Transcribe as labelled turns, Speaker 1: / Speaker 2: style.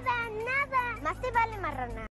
Speaker 1: Nada, nada. Más te vale marrona.